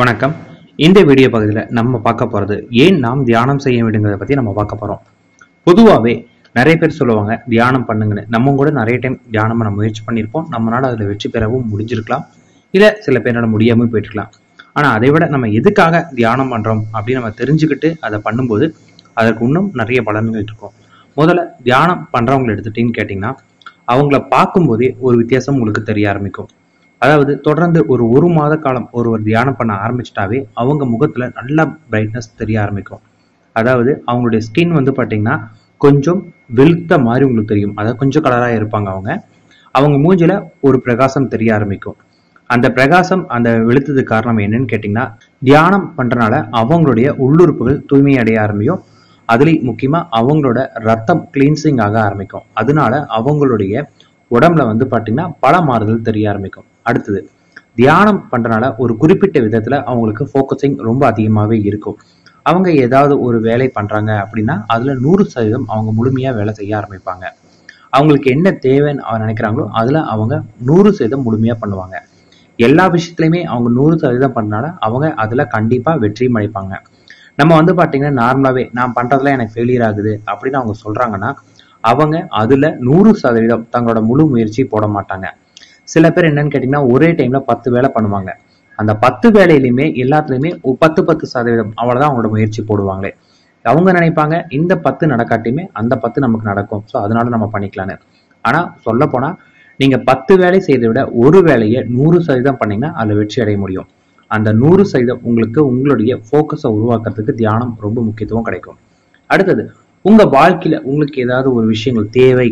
வணக்கம். இந்த வீடியோ பகுதியில் நம்ம பார்க்க போகிறது ஏன் நாம் தியானம் செய்ய வேண்டுங்கிறத பற்றி நம்ம பார்க்க போகிறோம் பொதுவாகவே நிறைய பேர் சொல்லுவாங்க தியானம் பண்ணுங்கன்னு. நம்ம கூட நிறைய டைம் தியானம் நம்ம முயற்சி பண்ணியிருப்போம். நம்மளால அதில் வெற்றி பெறவும் முடிஞ்சிருக்கலாம். இல்லை சில பேரோட முடியாமல் போயிட்டுருக்கலாம். ஆனால் அதை விட நம்ம எதுக்காக தியானம் பண்ணுறோம் அப்படின்னு நம்ம தெரிஞ்சுக்கிட்டு அதை பண்ணும்போது அதற்கு இன்னும் நிறைய பலன்கள் இருக்கும். முதல்ல தியானம் பண்ணுறவங்களை எடுத்துட்டின்னு கேட்டிங்கன்னா அவங்கள பார்க்கும்போதே ஒரு வித்தியாசம் உங்களுக்கு தெரிய ஆரம்பிக்கும். அதாவது தொடர்ந்து ஒரு ஒரு மாத காலம் ஒருவர் தியானம் பண்ண ஆரம்பிச்சிட்டாவே அவங்க முகத்துல நல்ல பிரைட்னஸ் தெரிய ஆரம்பிக்கும். அதாவது அவங்களுடைய ஸ்கின் வந்து பார்த்தீங்கன்னா கொஞ்சம் வெளுத்த மாதிரி உங்களுக்கு தெரியும். அதாவது கொஞ்சம் கலராக இருப்பாங்க அவங்க. அவங்க மூஞ்சில ஒரு பிரகாசம் தெரிய ஆரம்பிக்கும். அந்த பிரகாசம் அந்த வெளுத்ததுக்கு காரணம் என்னன்னு கேட்டிங்கன்னா தியானம் பண்றனால அவங்களுடைய உள்ளுறுப்புகள் தூய்மை அடைய ஆரம்பிக்கும் அதுலேயும் முக்கியமாக அவங்களோட ரத்தம் கிளீன்சிங் ஆக ஆரம்பிக்கும். அதனால அவங்களுடைய உடம்புல வந்து பார்த்தீங்கன்னா பல மாறுதல் தெரிய ஆரம்பிக்கும். அடுத்தது தியானம் பண்ணுறனால ஒரு குறிப்பிட்ட விதத்துல அவங்களுக்கு ஃபோக்கஸிங் ரொம்ப அதிகமாகவே இருக்கும். அவங்க ஏதாவது ஒரு வேலை பண்றாங்க அப்படின்னா அதுல நூறு சதவீதம் அவங்க முழுமையா வேலை செய்ய ஆரம்பிப்பாங்க. அவங்களுக்கு என்ன தேவைன்னு அவங்க நினைக்கிறாங்களோ அதுல அவங்க நூறு சதவீதம் முழுமையா பண்ணுவாங்க. எல்லா விஷயத்துலையுமே அவங்க நூறு சதவீதம் பண்ணனால அவங்க அதுல கண்டிப்பா வெற்றியும் அடைப்பாங்க நம்ம வந்து பாத்தீங்கன்னா நார்மலாவே நான் பண்றதுல எனக்கு ஃபெயிலியர் ஆகுது அப்படின்னு அவங்க சொல்றாங்கன்னா அவங்க அதுல நூறு சதவீதம் தங்களோட முழு முயற்சி போட மாட்டாங்க. சில பேர் என்னன்னு கேட்டீங்கன்னா ஒரே டைம்ல பத்து வேலை பண்ணுவாங்க. அந்த பத்து வேலையிலுமே எல்லாத்துலயுமே பத்து பத்து சதவீதம் அவ்வளவுதான் அவங்களோட முயற்சி போடுவாங்களே. அவங்க நினைப்பாங்க இந்த பத்து நடக்காட்டியுமே அந்த பத்து நமக்கு நடக்கும். ஸோ அதனால நம்ம பண்ணிக்கலான்னு ஆனா சொல்ல போனா நீங்க பத்து வேலை செய்ததை விட ஒரு வேலையை நூறு சதவீதம் பண்ணீங்கன்னா அதுல வெற்றி அடைய முடியும். அந்த நூறு சதவீதம் உங்களுக்கு உங்களுடைய ஃபோக்கஸை உருவாக்குறதுக்கு தியானம் ரொம்ப முக்கியத்துவம் கிடைக்கும். அடுத்தது உங்க வாழ்க்கையில உங்களுக்கு ஏதாவது ஒரு விஷயங்கள் தேவை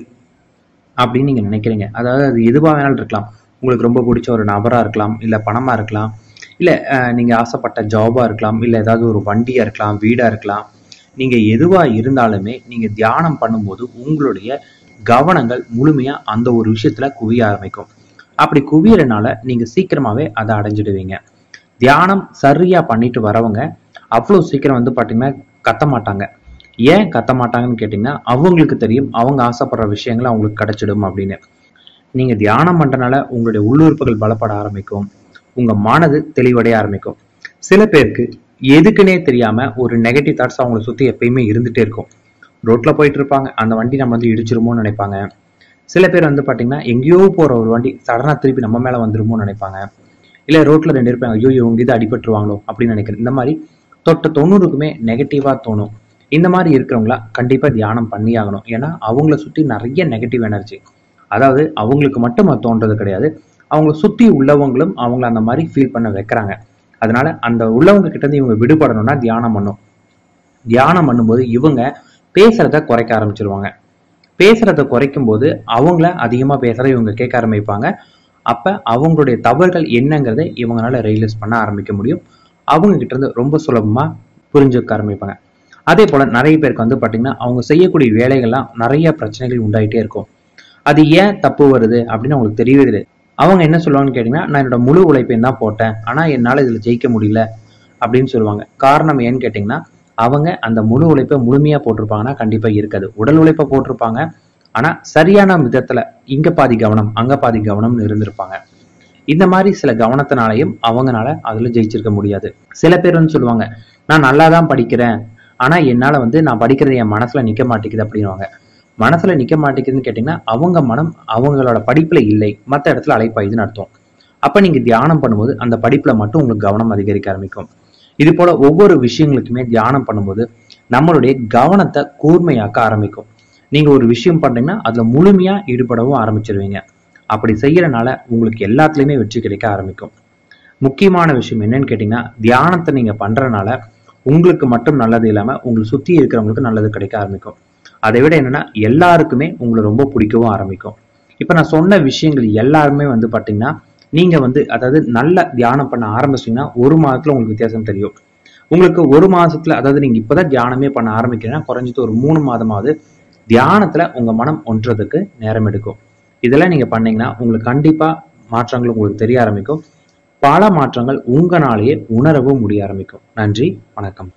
அப்படின்னு நீங்க நினைக்கிறீங்க. அதாவது அது எதுவா வேணாலும் இருக்கலாம். உங்களுக்கு ரொம்ப பிடிச்ச ஒரு நபரா இருக்கலாம் இல்ல பணமா இருக்கலாம் இல்ல நீங்கள் நீங்க ஆசைப்பட்ட ஜாபா இருக்கலாம் இல்ல ஏதாவது ஒரு வண்டியா இருக்கலாம் வீடா இருக்கலாம். நீங்க எதுவா இருந்தாலுமே நீங்க தியானம் பண்ணும்போது உங்களுடைய கவனங்கள் முழுமையா அந்த ஒரு விஷயத்துல குவிய ஆரம்பிக்கும். அப்படி குவியறனால நீங்க சீக்கிரமாவே அதை அடைஞ்சிடுவீங்க. தியானம் சரியா பண்ணிட்டு வரவங்க அவ்வளவு சீக்கிரம் வந்து பாத்தீங்கன்னா கத்த மாட்டாங்க. ஏன் கத்த மாட்டாங்கன்னு கேட்டிங்கன்னா அவங்களுக்கு தெரியும் அவங்க ஆசைப்படுற விஷயங்கள் அவங்களுக்கு கிடைச்சிடும் அப்படின்னு. நீங்க தியானம் பண்றனால உங்களுடைய உள்ளுறுப்புகள் பலப்பட ஆரம்பிக்கும். உங்க மனது தெளிவடைய ஆரம்பிக்கும். சில பேருக்கு எதுக்குன்னே தெரியாம ஒரு நெகட்டிவ் தாட்ஸ் அவங்கள சுத்தி எப்பயுமே இருந்துட்டே இருக்கும். ரோட்ல போயிட்டு இருப்பாங்க. அந்த வண்டி நம்ம வந்து இடிச்சிருமோன்னு நினைப்பாங்க. சில பேர் வந்து பாத்தீங்கன்னா எங்கேயோ போற ஒரு வண்டி சடனா திருப்பி நம்ம மேல வந்துருமோன்னு நினைப்பாங்க. இல்ல ரோட்ல ரெண்டு இருப்பாங்க ஐயோ இவங்க இது அடிபட்டுருவாங்களோ? அப்படின்னு நினைக்கிறேன். இந்த மாதிரி தொட்ட தொண்ணூறுக்குமே நெகட்டிவா தோணும். இந்த மாதிரி இருக்கிறவங்களா கண்டிப்பாக தியானம் பண்ணி ஆகணும் ஏன்னா அவங்கள சுற்றி நிறைய நெகட்டிவ் எனர்ஜி அதாவது அவங்களுக்கு மட்டும் அது தோன்றது கிடையாது. அவங்கள சுற்றி உள்ளவங்களும் அவங்கள அந்த மாதிரி ஃபீல் பண்ண வைக்கிறாங்க. அதனால அந்த உள்ளவங்க கிட்டேருந்து இவங்க விடுபடணும்னா தியானம் பண்ணும். தியானம் பண்ணும்போது இவங்க பேசுறத குறைக்க ஆரம்பிச்சிருவாங்க. பேசுறத குறைக்கும் போது அவங்கள அதிகமாக பேசுறத இவங்க கேட்க ஆரம்பிப்பாங்க. அப்போ அவங்களுடைய தவறுகள் என்னங்கிறதை இவங்களால ரியலைஸ் பண்ண ஆரம்பிக்க முடியும். அவங்க கிட்ட இருந்து ரொம்ப சுலபமாக புரிஞ்சுக்க ஆரம்பிப்பாங்க. அதே போல் நிறைய பேருக்கு வந்து பார்த்திங்கன்னா அவங்க செய்யக்கூடிய வேலைகள்லாம் நிறைய பிரச்சனைகள் உண்டாயிட்டே இருக்கும். அது ஏன் தப்பு வருது அப்படின்னு அவங்களுக்கு தெரியவே அவங்க என்ன சொல்லுவாங்கன்னு கேட்டிங்கன்னா நான் என்னோட முழு உழைப்பையும் தான் போட்டேன். ஆனால் என்னால் இதில் ஜெயிக்க முடியல. அப்படின்னு சொல்லுவாங்க. காரணம் ஏன்னு கேட்டிங்கன்னா அவங்க அந்த முழு உழைப்பை முழுமையாக போட்டிருப்பாங்கன்னா கண்டிப்பாக இருக்காது. உடல் உழைப்பை போட்டிருப்பாங்க. ஆனால் சரியான விதத்தில் இங்கே பாதி கவனம் அங்கே பாதி கவனம்னு இருந்திருப்பாங்க. இந்த மாதிரி சில கவனத்தினாலையும் அவங்களால அதில் ஜெயிச்சிருக்க முடியாது. சில பேர் வந்து சொல்லுவாங்க நான் நல்லா தான் படிக்கிறேன். ஆனா என்னால வந்து நான் படிக்கிறது என் மனசுல நிக்க மாட்டேங்குது அப்படின்னுவாங்க. மனசுல நிக்க மாட்டேங்குதுன்னு கேட்டீங்கன்னா அவங்க மனம் அவங்களோட படிப்புல இல்லை. மற்ற இடத்துல அழைப்பாயுதுன்னு அர்த்தம். அப்ப நீங்க தியானம் பண்ணும்போது அந்த படிப்புல மட்டும் உங்களுக்கு கவனம் அதிகரிக்க ஆரம்பிக்கும். இது போல ஒவ்வொரு விஷயங்களுக்குமே தியானம் பண்ணும்போது நம்மளுடைய கவனத்தை கூர்மையாக்க ஆரம்பிக்கும். நீங்க ஒரு விஷயம் பண்றீங்கன்னா அதுல முழுமையா ஈடுபடவும் ஆரம்பிச்சிருவீங்க. அப்படி செய்யறனால உங்களுக்கு எல்லாத்துலயுமே வெற்றி கிடைக்க ஆரம்பிக்கும். முக்கியமான விஷயம் என்னன்னு கேட்டீங்கன்னா தியானத்தை நீங்க பண்றதுனால உங்களுக்கு மட்டும் நல்லது இல்லாம உங்களை சுத்தி இருக்கிறவங்களுக்கு நல்லது கிடைக்க ஆரம்பிக்கும். அதை விட என்னன்னா எல்லாருக்குமே உங்களை ரொம்ப பிடிக்கவும் ஆரம்பிக்கும். இப்ப நான் சொன்ன விஷயங்கள் எல்லாருமே வந்து பார்த்தீங்கன்னா நீங்க வந்து அதாவது நல்ல தியானம் பண்ண ஆரம்பிச்சீங்கன்னா ஒரு மாதத்துல உங்களுக்கு வித்தியாசம் தெரியும். உங்களுக்கு ஒரு மாசத்துல அதாவது நீங்க இப்பதான் தியானமே பண்ண ஆரம்பிக்கிறீங்கன்னா குறைஞ்சது ஒரு மூணு மாதமாவது தியானத்துல உங்க மனம் ஒன்றதுக்கு நேரம் எடுக்கும். இதெல்லாம் நீங்க பண்ணீங்கன்னா உங்களுக்கு கண்டிப்பா மாற்றங்கள் உங்களுக்கு தெரிய ஆரம்பிக்கும். பல மாற்றங்கள் உங்களாலேயே உணரவும் முடிய ஆரம்பிக்கும். நன்றி வணக்கம்.